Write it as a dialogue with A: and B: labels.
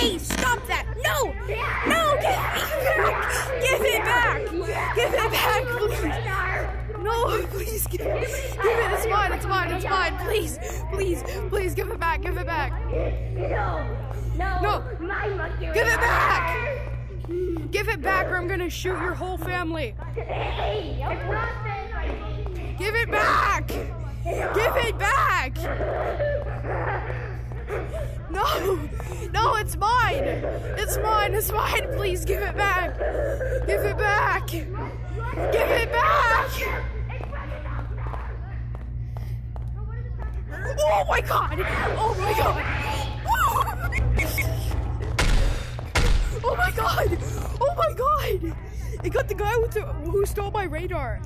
A: Stop that! No! No! Give it back! Give it back! Please! No, please give it. Give it. It's mine. It's mine. It's mine. Please, please, please give it back. Give it back.
B: No, no,
A: No. Give it back. Give it back, or I'm gonna shoot your whole family. Give it back. Give it back. No, no, it's mine. It's mine. It's mine. Please give it back. Give it back. Give it back. Oh my god. Oh my god. Oh my god. Oh my god. It got the guy with the, who stole my radar.